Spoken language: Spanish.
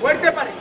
Fuerte pareja.